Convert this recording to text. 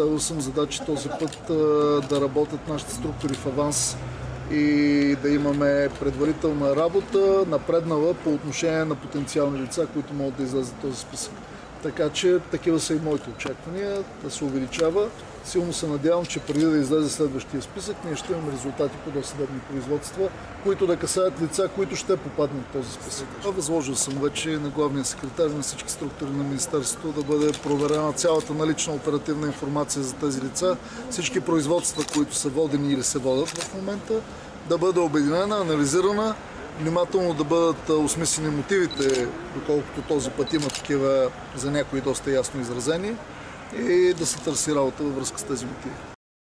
Поставил съм задачи този път да работят нашите структури в аванс и да имаме предварителна работа, напреднала по отношение на потенциални лица, които могат да излязат този списък. Така че такива са и моите очаквания да се увеличава. Силно се надявам, че преди да излезе следващия списък, ние ще имаме резултати по досъдебни производства, които да касаят лица, които ще попаднат в този списък. Възложил съм вече на главния секретар на всички структури на Министерството да бъде проверена цялата налична оперативна информация за тези лица, всички производства, които са водени или се водят в момента, да бъде обединена, анализирана, внимателно да бъдат осмислени мотивите, доколкото този път има такива за някои доста ясно изразени и да се търси работа във връзка с тези мотиви.